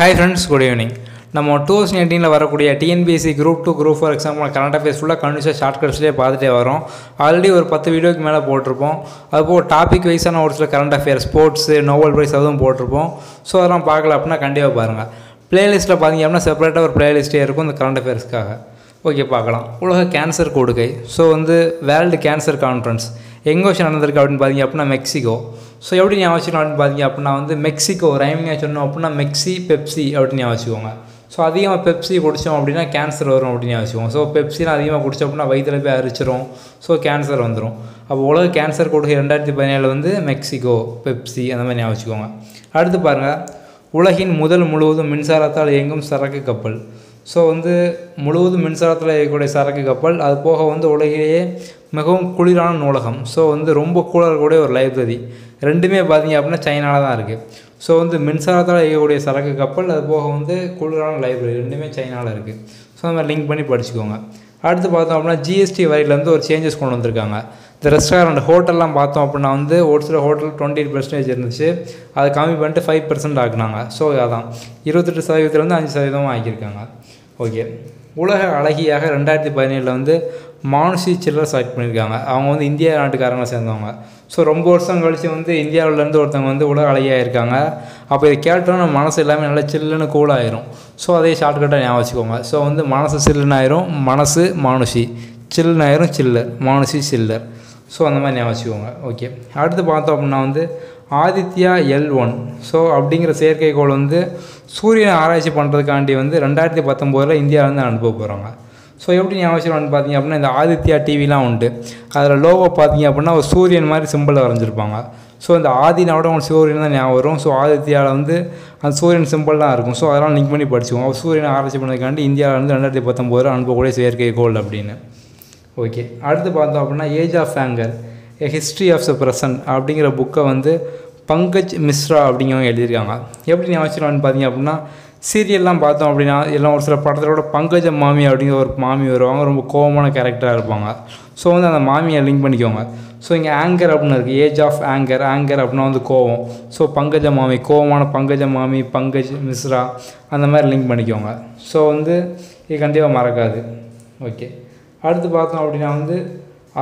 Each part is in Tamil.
ஹாய் ஃப்ரெண்ட்ஸ் குட் ஈவினிங் நம்ம டூ தௌசண்ட் எயிட்டீனில் வரக்கூடிய TNPSC group two group four exam current affairs ஃபுல்லாக கண்டினியூஸாக ஷார்ட் கட்ஸ்லேயே பார்த்துட்டே வரோம். ஆல்ரெடி ஒரு பத்து வீடியோக்கு மேலே போட்டிருப்போம். அதுபோல் டாபிக் வைஸான ஒரு சில current affair sports Nobel prize அதுவும் போட்டிருப்போம். ஸோ அதெல்லாம் பார்க்கல அப்படின்னா கண்டிப்பாக பாருங்கள் ப்ளேலிஸ்ட்டில் பார்த்தீங்க அப்படின்னா செப்பரேட்டாக ஒரு பிளேலிஸ்ட்டே இருக்கும் இந்த கரண்ட் அஃபேர்ஸ்க்காக ஓகே பார்க்கலாம். உலக கேன்சர் கொடுக்கை ஸோ வந்து வேர்ல்டு கேன்சர் கான்ஃபரன்ஸ் எங்கே வச்சு நடந்திருக்கு அப்படின்னு பார்த்தீங்க அப்படின்னா மெக்சிகோ. ஸோ எப்படி ஞாபகம் அப்படின்னு பார்த்தீங்க அப்படின்னா வந்து மெக்சிகோ ரைமிங்காக சொன்னோம் அப்படின்னா மெக்சி பெப்சி அப்படின்னு ஞாபகம் வச்சுக்கோங்க. ஸோ அதிகமாக பெப்சி குடித்தோம் அப்படின்னா கேன்சர் வரும் அப்படின்னு ஞாபகம் வச்சுக்கோங்க. ஸோ பெப்சிலாம் அதிகமாக குடித்தோம் அப்படின்னா வயிற்றில் போய் அரிச்சிரும். ஸோ கேன்சர் வந்துடும் அப்போ உலக கேன்சர் கொடுக்க ரெண்டாயிரத்தி பதினேழு வந்து மெக்சிகோ பெப்சி அந்த மாதிரி ஞாபகம் வச்சுக்கோங்க. அடுத்து பாருங்கள் உலகின் முதல் முழுவதும் மின்சாரத்தால் இயங்கும் சரக்கு கப்பல். ஸோ வந்து முழுவதும் மின்சாரத்தில் இயக்கக்கூடிய சரக்கு கப்பல். அது போக வந்து உலகிலேயே மிகவும் குளிரான நூலகம். ஸோ வந்து ரொம்ப கூலர் கூடிய ஒரு லைப்ரரி ரெண்டுமே பார்த்தீங்க அப்படின்னா சைனாவில் தான் இருக்குது ஸோ வந்து மின்சாரத்தால் இயக்கக்கூடிய சரக்கு கப்பல் அது போக வந்து குளிரான லைப்ரரி ரெண்டுமே சைனாவில் இருக்குது ஸோ அந்த மாதிரி லிங்க் பண்ணி படிச்சுக்கோங்க. அடுத்து பார்த்தோம் அப்படின்னா ஜிஎஸ்டி வரியிலேருந்து ஒரு சேஞ்சஸ் கொண்டு வந்திருக்காங்க. இந்த ரெஸ்டாரண்ட் ஹோட்டல்லாம் பார்த்தோம் அப்படின்னா வந்து ஒரு சில ஹோட்டல் டுவெண்ட்டி எயிட் பர்சன்டேஜ் இருந்துச்சு. அதை கம்மி பண்ணிட்டு ஃபைவ் பர்சன்ட் ஆக்குனாங்க. ஸோ அதான். இருபத்தெட்டு சதவீதத்துலேருந்து அஞ்சு சதவீதமாக ஆக்கியிருக்காங்க. ஓகே உலக அழகியாக ரெண்டாயிரத்தி பதினேழில் வந்து மானுஷி சில்லர் செலக்ட் பண்ணியிருக்காங்க. அவங்க வந்து இந்தியா நாட்டுக்காரங்களை சேர்ந்தவங்க. ஸோ ரொம்ப வருஷம் கழித்து வந்து இந்தியாவிலேருந்து ஒருத்தவங்க வந்து உலக அழகியாக இருக்காங்க. அப்போ இதை கேட்டோன்னா மனசு எல்லாமே நல்லா சில்லுன்னு கூலாயிரும் ஸோ அதே ஷார்ட்கட்டாக ஞாபகம் வச்சுக்கோங்க. ஸோ வந்து மனசு சில்லுன்னு ஆயிரும் மனசு மானுஷி. சில்லுன்னு ஆயிரும் சில்லர் மானுஷி சில்லர் ஸோ அந்த மாதிரி ஞாபகம் வச்சுக்கோங்க. ஓகே அடுத்து பார்த்தோம் அப்படின்னா வந்து ஆதித்யா எல் ஒன். ஸோ அப்படிங்கிற செயற்கைக்கோள் வந்து சூரியனை ஆராய்ச்சி பண்ணுறதுக்காண்டி வந்து ரெண்டாயிரத்தி பத்தொம்போதில் இந்தியாவிலேருந்து அனுப்ப போகிறாங்க ஸோ எப்படி ஞாபகம் பார்த்தீங்க அப்படின்னா இந்த ஆதித்யா டிவிலாம் உண்டு. அதில் லோகோ பார்த்தீங்க அப்படின்னா ஒரு சூரியன் மாதிரி சிம்பிளில் வரைஞ்சிருப்பாங்க. ஸோ இந்த ஆதினாவோட உங்களுக்கு சூரியன் தான் ஞாபகம் வரும். ஸோ ஆதித்யாவில் வந்து அந்த சூரியன் சிம்பிள்லாம் இருக்கும். ஸோ அதெல்லாம் லிங்க் பண்ணி படிச்சுக்கோங்க. சூரியனை ஆராய்ச்சி பண்ணதுக்காண்டி இந்தியாவிலேருந்து ரெண்டாயிரத்தி பத்தொம்போதில் அனுப்பக்கூடிய செயற்கைக்கோள் அப்படின்னு. ஓகே அடுத்து பார்த்தோம் அப்படின்னா age of anger a history of the present அப்படிங்கிற புக்கை வந்து பங்கஜ் மிஸ்ரா அப்படிங்கிறவங்க எழுதியிருக்காங்க. எப்படி ஞாபகம் பார்த்தீங்க அப்படின்னா சீரியல்லாம் பார்த்தோம் அப்படின்னா எல்லாம் ஒரு சில படத்தோட பங்கஜ மாமி அப்படிங்கிற ஒரு மாமி வருவாங்க ரொம்ப கோபமான கேரக்டராக இருப்பாங்க. ஸோ வந்து அந்த மாமியை லிங்க் பண்ணிக்கோங்க. ஸோ இங்கே ஆங்கர் அப்படின்னு இருக்குது ஏஜ் ஆஃப் ஆங்கர் ஆங்கர் அப்படின்னா வந்து கோவம். ஸோ பங்கஜ மாமி கோவமான பங்கஜ மாமி பங்கஜ் மிஸ்ரா அந்த மாதிரி லிங்க் பண்ணிக்கோங்க. ஸோ வந்து இது கண்டிப்பாக மறக்காது. ஓகே அடுத்து பார்த்தோம் அப்படின்னா வந்து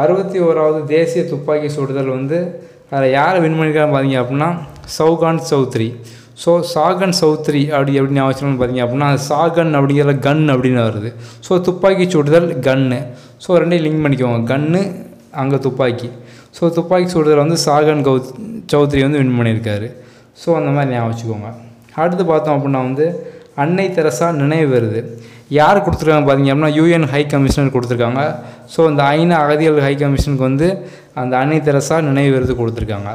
அறுபத்தி ஓராவது தேசிய துப்பாக்கி சுடுதல் வந்து அதில் யாரை வின் பண்ணிக்கிறான்னு பார்த்தீங்க அப்படின்னா சௌகான் சௌத்ரி. ஸோ சாகன் சௌத்ரி அப்படி எப்படி ஞாபகம் பார்த்தீங்க அப்படின்னா சாகன் அப்படிங்கிற கன் அப்படின்னு வருது. ஸோ துப்பாக்கி சுடுதல் கன்னு ஸோ ரெண்டையும் லிங்க் பண்ணிக்கோங்க. கன்னு அங்கே துப்பாக்கி. ஸோ துப்பாக்கி சுடுதல் வந்து சாகன் கௌ சௌத்ரி வந்து வின் பண்ணியிருக்காரு. ஸோ அந்த மாதிரி ஞாபகம் வச்சுக்கோங்க. அடுத்து பார்த்தோம் அப்படின்னா வந்து அன்னை தெரசா நினைவு வருது. யார் கொடுத்துருக்காங்க பார்த்தீங்க அப்படின்னா யூஎன் ஹை கமிஷனர் கொடுத்துருக்காங்க. ஸோ இந்த ஐநா அகதிகள் ஹை கமிஷனுக்கு வந்து அந்த அன்னை தெரசா நினைவு விருது கொடுத்துருக்காங்க.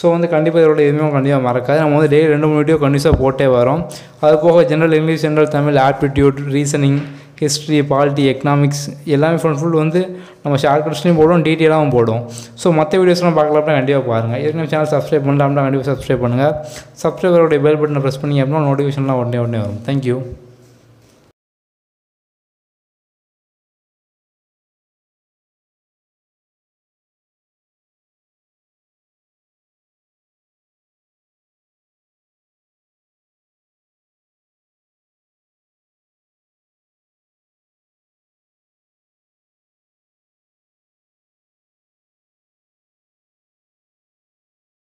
ஸோ வந்து கண்டிப்பாக இதோட எதுவுமே கண்டிப்பாக மறக்காது. நம்ம வந்து டெய்லி ரெண்டு மூணு வீடியோ கண்டிப்பாக போட்டே வரோம். அது போக general English general Tamil aptitude reasoning history polity economics எல்லாமே ஃபுல் ஃபுல் வந்து நம்ம ஷார்ட் கட்ஸ்லையும் போடுவோம் டீட்டெயிலாகவும் போடுவோம். ஸோ மற்ற வீடியோஸ்லாம் பார்க்கலாம்னா கண்டிப்பாக பாருங்கள் ஏற்கனவே சேனல் சப்ஸ்கிரைப் பண்ணலாம்னா கண்டிப்பாக சப்ஸ்கிரைப் பண்ணுங்கள் சப்ஸ்கிரைபருடைய பெல் பட்டனை ப்ரெஸ் பண்ணி அப்படின்னா நோட்டிஃபிகேஷன்லாம் உடனே உடனே வரும். தேங்க்யூ